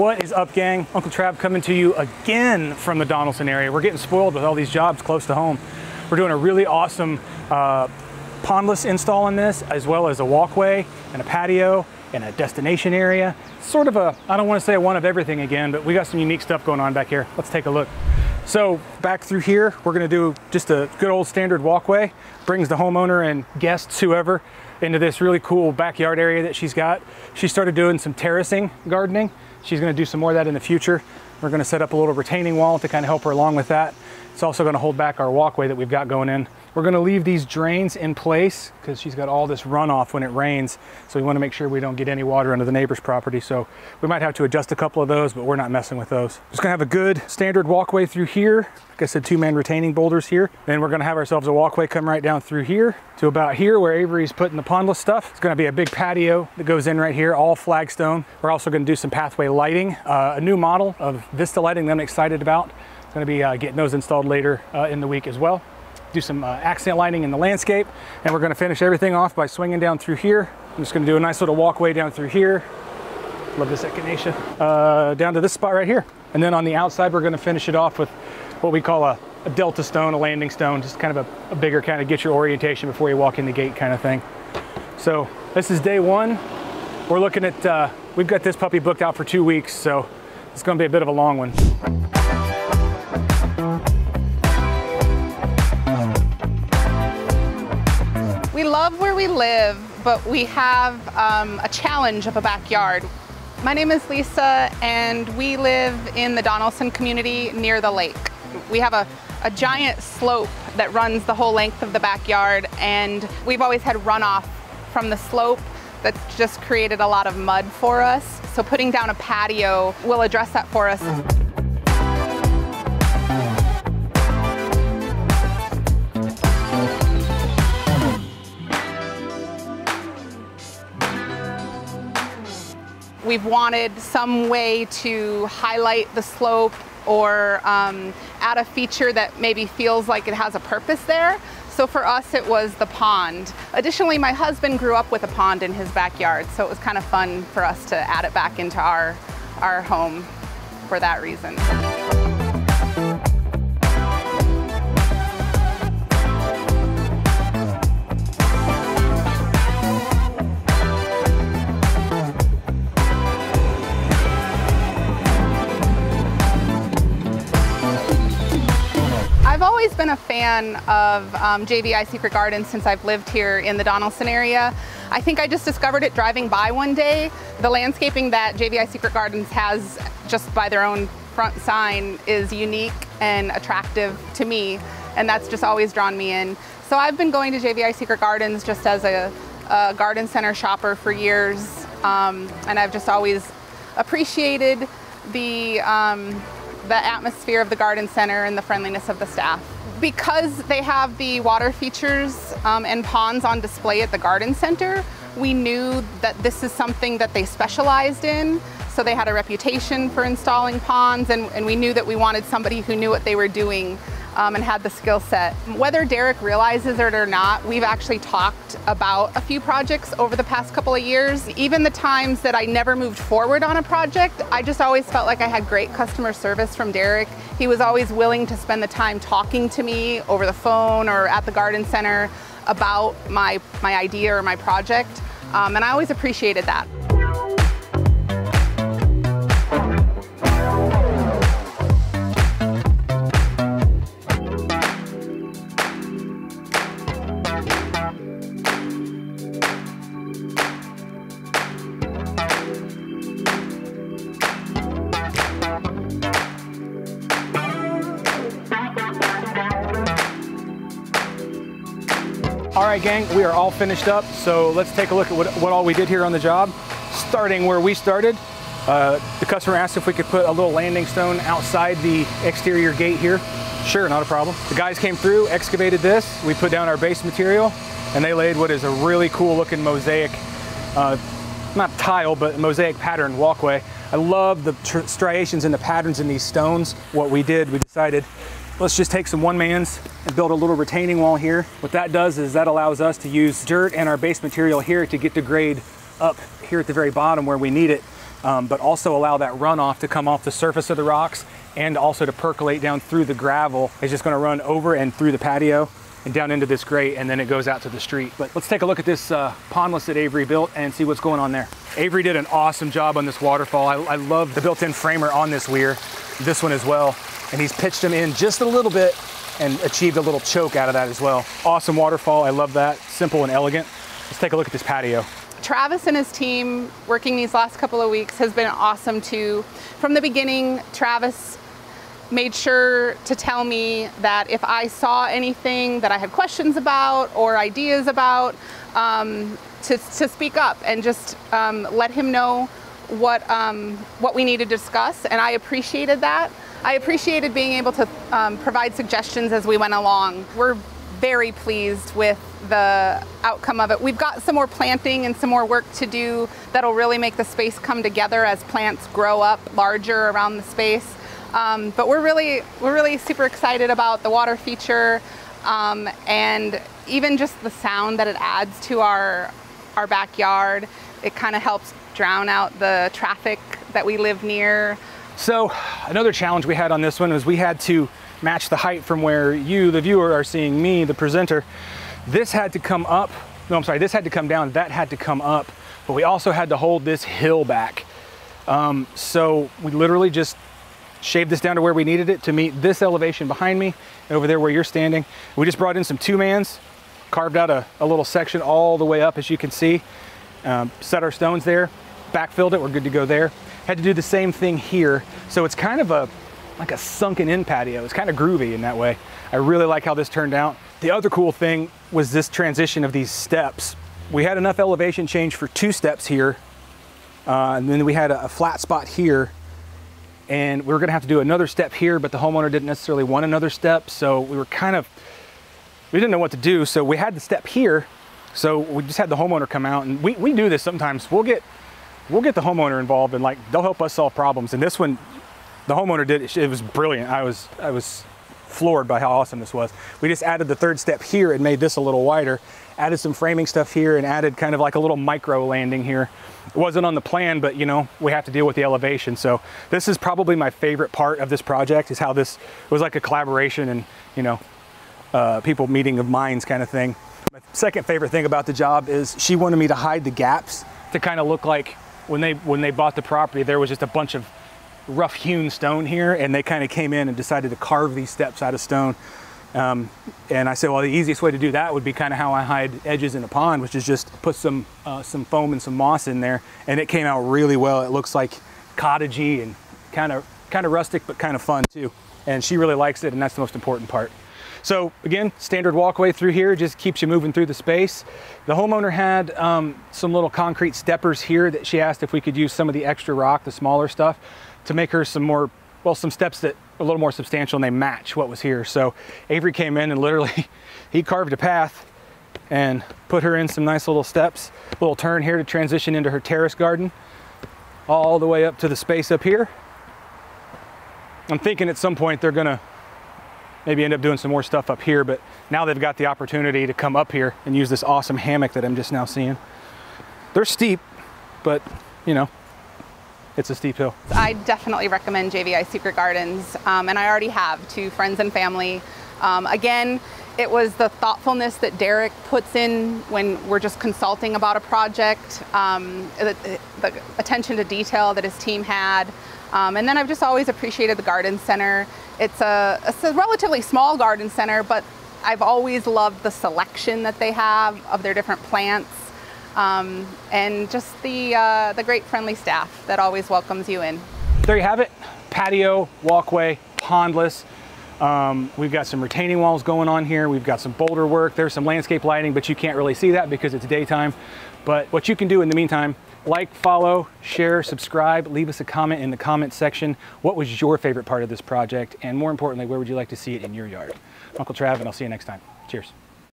What is up, gang? Uncle Trav coming to you again from the Donelson area. We're getting spoiled with all these jobs close to home. We're doing a really awesome uh, pondless install on this, as well as a walkway and a patio and a destination area. Sort of a, I don't want to say a one of everything again, but we got some unique stuff going on back here. Let's take a look. So back through here, we're gonna do just a good old standard walkway. Brings the homeowner and guests, whoever, into this really cool backyard area that she's got. She started doing some terracing gardening. She's gonna do some more of that in the future. We're gonna set up a little retaining wall to kind of help her along with that. It's also gonna hold back our walkway that we've got going in. We're gonna leave these drains in place because she's got all this runoff when it rains. So we wanna make sure we don't get any water under the neighbor's property. So we might have to adjust a couple of those, but we're not messing with those. Just gonna have a good standard walkway through here. Like I said, two man retaining boulders here. Then we're gonna have ourselves a walkway come right down through here to about here where Avery's putting the pondless stuff. It's gonna be a big patio that goes in right here, all flagstone. We're also gonna do some pathway lighting, uh, a new model of Vista lighting that I'm excited about. It's gonna be uh, getting those installed later uh, in the week as well do some uh, accent lighting in the landscape, and we're gonna finish everything off by swinging down through here. I'm just gonna do a nice little walkway down through here. Love this echinacea. Uh, down to this spot right here. And then on the outside, we're gonna finish it off with what we call a, a delta stone, a landing stone, just kind of a, a bigger kind of get your orientation before you walk in the gate kind of thing. So this is day one. We're looking at, uh, we've got this puppy booked out for two weeks, so it's gonna be a bit of a long one. We love where we live, but we have um, a challenge of a backyard. My name is Lisa, and we live in the Donelson community near the lake. We have a, a giant slope that runs the whole length of the backyard, and we've always had runoff from the slope that just created a lot of mud for us. So putting down a patio will address that for us. We've wanted some way to highlight the slope or um, add a feature that maybe feels like it has a purpose there. So for us, it was the pond. Additionally, my husband grew up with a pond in his backyard, so it was kind of fun for us to add it back into our, our home for that reason. Always been a fan of um, JVI Secret Gardens since I've lived here in the Donelson area. I think I just discovered it driving by one day. The landscaping that JVI Secret Gardens has just by their own front sign is unique and attractive to me, and that's just always drawn me in. So I've been going to JVI Secret Gardens just as a, a garden center shopper for years, um, and I've just always appreciated the um, the atmosphere of the garden center and the friendliness of the staff. Because they have the water features um, and ponds on display at the garden center, we knew that this is something that they specialized in. So they had a reputation for installing ponds and, and we knew that we wanted somebody who knew what they were doing um, and had the skill set. Whether Derek realizes it or not, we've actually talked about a few projects over the past couple of years. Even the times that I never moved forward on a project, I just always felt like I had great customer service from Derek. He was always willing to spend the time talking to me over the phone or at the garden center about my, my idea or my project. Um, and I always appreciated that. Right, gang, we are all finished up. So let's take a look at what, what all we did here on the job. Starting where we started, uh, the customer asked if we could put a little landing stone outside the exterior gate here. Sure, not a problem. The guys came through, excavated this. We put down our base material and they laid what is a really cool looking mosaic, uh, not tile, but mosaic pattern walkway. I love the striations and the patterns in these stones. What we did, we decided Let's just take some one mans and build a little retaining wall here. What that does is that allows us to use dirt and our base material here to get the grade up here at the very bottom where we need it um, but also allow that runoff to come off the surface of the rocks and also to percolate down through the gravel. It's just gonna run over and through the patio and down into this grate and then it goes out to the street. But let's take a look at this uh, pondless that Avery built and see what's going on there. Avery did an awesome job on this waterfall. I, I love the built-in framer on this weir, this one as well. And he's pitched them in just a little bit and achieved a little choke out of that as well. Awesome waterfall, I love that, simple and elegant. Let's take a look at this patio. Travis and his team working these last couple of weeks has been awesome too. From the beginning, Travis made sure to tell me that if I saw anything that I had questions about or ideas about, um, to, to, speak up and just um, let him know what, um, what we need to discuss. And I appreciated that. I appreciated being able to um, provide suggestions as we went along. We're very pleased with the outcome of it. We've got some more planting and some more work to do that'll really make the space come together as plants grow up larger around the space. Um, but we're really, we're really super excited about the water feature um, and even just the sound that it adds to our, our backyard. It kind of helps drown out the traffic that we live near. So another challenge we had on this one was we had to match the height from where you, the viewer, are seeing me, the presenter. This had to come up, no, I'm sorry, this had to come down, that had to come up, but we also had to hold this hill back. Um, so we literally just shaved this down to where we needed it to meet this elevation behind me, and over there where you're standing. We just brought in some two mans, carved out a, a little section all the way up, as you can see, um, set our stones there, backfilled it, we're good to go there. Had to do the same thing here. So it's kind of a, like a sunken in patio. It's kind of groovy in that way. I really like how this turned out. The other cool thing was this transition of these steps. We had enough elevation change for two steps here, uh, and then we had a, a flat spot here and we were gonna have to do another step here, but the homeowner didn't necessarily want another step. So we were kind of, we didn't know what to do. So we had the step here. So we just had the homeowner come out and we, we do this sometimes. We'll get, we'll get the homeowner involved and like, they'll help us solve problems. And this one, the homeowner did, it was brilliant. I was, I was floored by how awesome this was. We just added the third step here and made this a little wider added some framing stuff here and added kind of like a little micro landing here. It wasn't on the plan, but you know, we have to deal with the elevation. So this is probably my favorite part of this project is how this was like a collaboration and, you know, uh, people meeting of minds kind of thing. My second favorite thing about the job is she wanted me to hide the gaps to kind of look like when they when they bought the property, there was just a bunch of rough hewn stone here and they kind of came in and decided to carve these steps out of stone. Um, and I said, well, the easiest way to do that would be kind of how I hide edges in a pond, which is just put some uh, some foam and some moss in there, and it came out really well. It looks like cottagey and kind of kind of rustic, but kind of fun too. And she really likes it, and that's the most important part. So again, standard walkway through here just keeps you moving through the space. The homeowner had um, some little concrete steppers here that she asked if we could use some of the extra rock, the smaller stuff, to make her some more, well, some steps that a little more substantial and they match what was here. So Avery came in and literally he carved a path and put her in some nice little steps, little turn here to transition into her terrace garden, all the way up to the space up here. I'm thinking at some point they're gonna maybe end up doing some more stuff up here, but now they've got the opportunity to come up here and use this awesome hammock that I'm just now seeing. They're steep, but you know, it's a steep hill. I definitely recommend JVI Secret Gardens, um, and I already have to friends and family. Um, again, it was the thoughtfulness that Derek puts in when we're just consulting about a project, um, the, the, attention to detail that his team had. Um, and then I've just always appreciated the garden center. It's a, it's a relatively small garden center, but I've always loved the selection that they have of their different plants um, and just the, uh, the great friendly staff that always welcomes you in. There you have it, patio, walkway, pondless. Um, we've got some retaining walls going on here. We've got some boulder work. There's some landscape lighting, but you can't really see that because it's daytime. But what you can do in the meantime, like, follow, share, subscribe, leave us a comment in the comment section. What was your favorite part of this project? And more importantly, where would you like to see it in your yard? Uncle Trav, and I'll see you next time. Cheers.